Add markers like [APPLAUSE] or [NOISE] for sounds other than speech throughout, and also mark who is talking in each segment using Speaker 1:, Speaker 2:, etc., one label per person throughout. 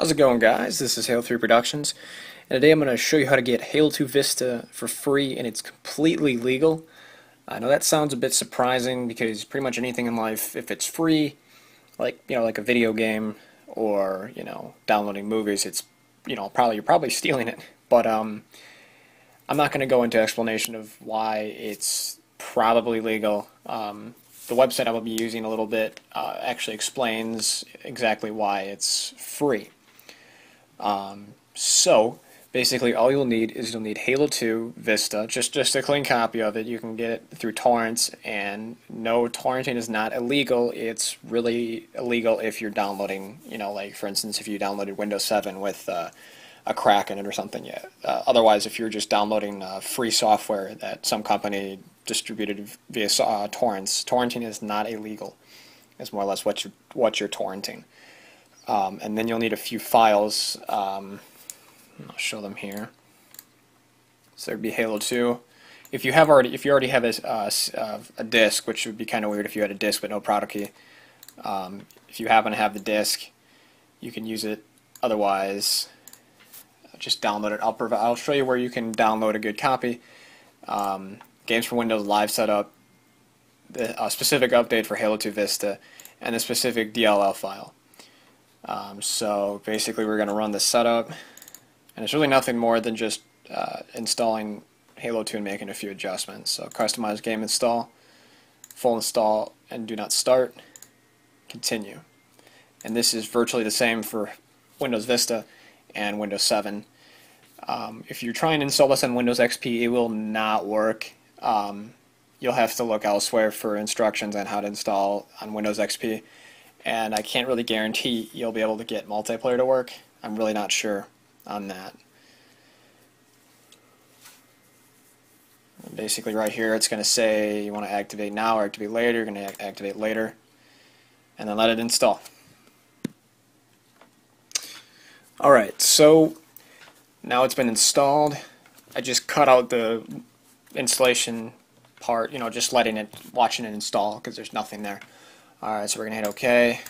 Speaker 1: How's it going guys? This is Halo 3 Productions and today I'm going to show you how to get Halo 2 Vista for free and it's completely legal. I know that sounds a bit surprising because pretty much anything in life, if it's free, like you know, like a video game or you know, downloading movies, it's you know, probably you're probably [LAUGHS] stealing it. But um, I'm not going to go into explanation of why it's probably legal. Um, the website I will be using a little bit uh, actually explains exactly why it's free. Um, so basically all you'll need is you'll need Halo 2 Vista, just just a clean copy of it. You can get it through torrents, and no, torrenting is not illegal. It's really illegal if you're downloading, you know, like for instance, if you downloaded Windows 7 with uh, a crack in it or something. Yeah. Uh, otherwise, if you're just downloading uh, free software that some company distributed via uh, torrents, torrenting is not illegal. It's more or less what you what you're torrenting. Um, and then you'll need a few files. Um, I'll show them here. So there'd be Halo 2. If you have already, if you already have a, uh, uh, a disk, which would be kind of weird if you had a disk but no product key. Um, if you happen to have the disk, you can use it. Otherwise, just download it. I'll, provide, I'll show you where you can download a good copy. Um, Games for Windows Live Setup, the, a specific update for Halo 2 Vista, and a specific DLL file. Um, so basically we're going to run the setup, and it's really nothing more than just uh, installing Halo 2 and making a few adjustments. So customize game install, full install, and do not start, continue. And this is virtually the same for Windows Vista and Windows 7. Um, if you're trying to install this on Windows XP, it will not work. Um, you'll have to look elsewhere for instructions on how to install on Windows XP and I can't really guarantee you'll be able to get multiplayer to work. I'm really not sure on that. Basically right here it's going to say you want to activate now or activate later, you're going to activate later, and then let it install. Alright, so now it's been installed. I just cut out the installation part, you know, just letting it, watching it install because there's nothing there. Alright, so we're going to hit OK.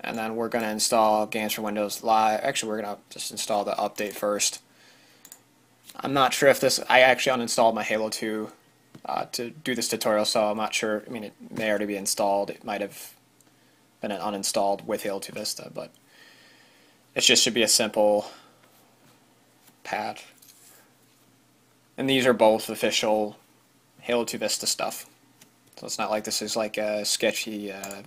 Speaker 1: And then we're going to install Games for Windows Live. Actually, we're going to just install the update first. I'm not sure if this... I actually uninstalled my Halo 2 uh, to do this tutorial, so I'm not sure. I mean, it may already be installed. It might have been uninstalled with Halo 2 Vista, but it just should be a simple patch. And these are both official Halo 2 Vista stuff. So it's not like this is like a sketchy uh,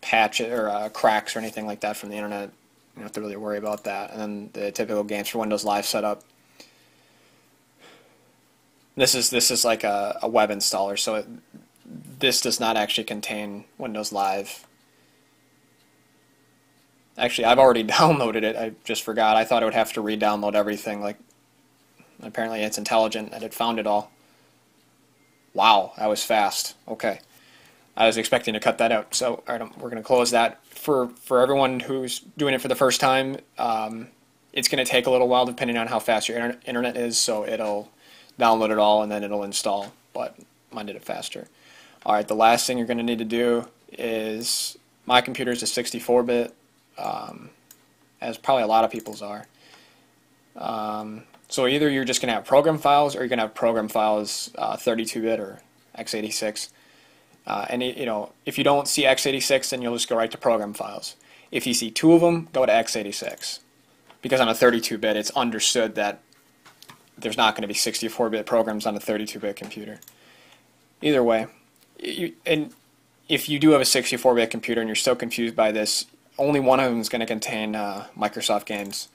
Speaker 1: patch or uh, cracks or anything like that from the internet. You don't have to really worry about that. And then the typical games for Windows Live setup. This is this is like a, a web installer, so it, this does not actually contain Windows Live. Actually, I've already [LAUGHS] downloaded it. I just forgot. I thought I would have to re-download everything. Like, apparently it's intelligent and it found it all. Wow, that was fast. Okay. I was expecting to cut that out. So all right, we're going to close that. For, for everyone who's doing it for the first time, um, it's going to take a little while depending on how fast your internet is. So it'll download it all and then it'll install. But mine did it faster. All right, the last thing you're going to need to do is my computer is a 64-bit, um, as probably a lot of people's are. Um, so either you're just going to have program files or you're going to have program files 32-bit uh, or x86. Uh, and it, you know, if you don't see x86, then you'll just go right to program files. If you see two of them, go to x86. Because on a 32-bit, it's understood that there's not going to be 64-bit programs on a 32-bit computer. Either way, you, and if you do have a 64-bit computer and you're still confused by this, only one of them is going to contain uh, Microsoft games,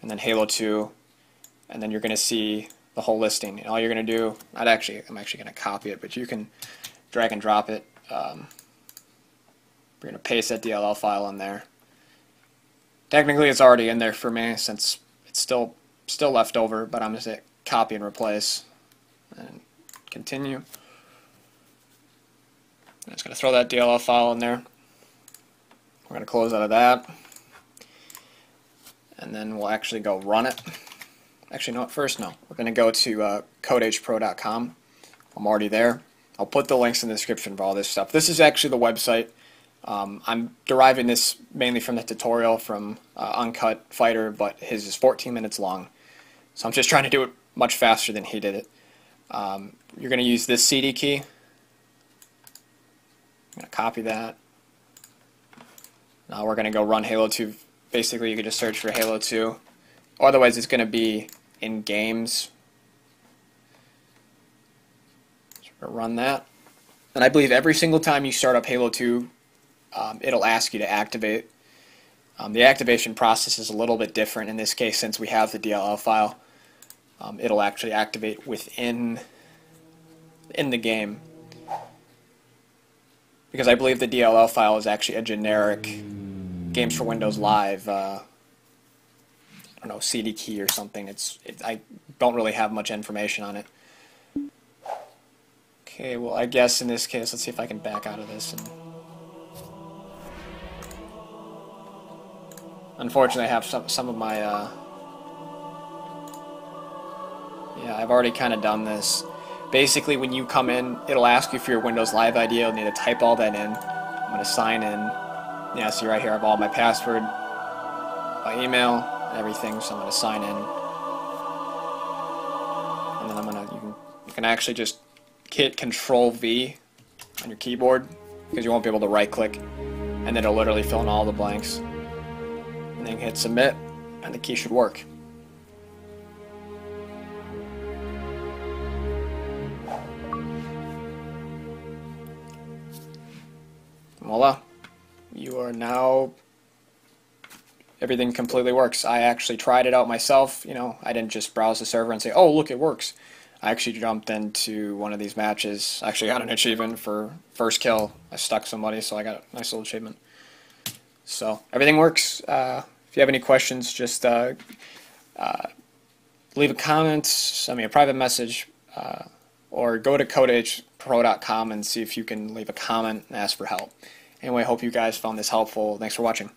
Speaker 1: and then Halo 2, and then you're going to see the whole listing. And all you're going to do, not actually, I'm actually going to copy it, but you can drag and drop it. Um, we're going to paste that DLL file in there. Technically, it's already in there for me since it's still still left over, but I'm going to say copy and replace and continue. I'm just going to throw that DLL file in there. We're going to close out of that. And then we'll actually go run it. Actually, no, first, no. We're going to go to uh, codehpro.com. I'm already there. I'll put the links in the description for all this stuff. This is actually the website Um, I'm deriving this mainly from the tutorial from uh, Uncut Fighter, but his is 14 minutes long. So I'm just trying to do it much faster than he did it. Um, you're going to use this CD key. I'm going to copy that. Now we're going to go run Halo 2. Basically, you can just search for Halo 2. Otherwise, it's going to be in games. So run that. And I believe every single time you start up Halo 2, um, it'll ask you to activate. Um, the activation process is a little bit different in this case since we have the DLL file. Um, it'll actually activate within in the game because I believe the DLL file is actually a generic Games for Windows Live uh, don't know CD key or something. It's it, I don't really have much information on it. Okay, well I guess in this case, let's see if I can back out of this and. Unfortunately, I have some, some of my, uh... Yeah, I've already kind of done this. Basically, when you come in, it'll ask you for your Windows Live ID. You'll need to type all that in. I'm going to sign in. Yeah, see right here, I have all my password, my email, everything, so I'm going to sign in. And then I'm going to, you can, you can actually just hit Control V on your keyboard, because you won't be able to right click, and then it'll literally fill in all the blanks and then hit submit and the key should work. Voila. You are now everything completely works. I actually tried it out myself, you know, I didn't just browse the server and say, "Oh, look, it works." I actually jumped into one of these matches. I actually got an achievement for first kill. I stuck somebody, so I got a nice little achievement. So everything works. Uh, if you have any questions, just uh, uh, leave a comment, send me a private message, uh, or go to codehpro.com and see if you can leave a comment and ask for help. Anyway, I hope you guys found this helpful. Thanks for watching.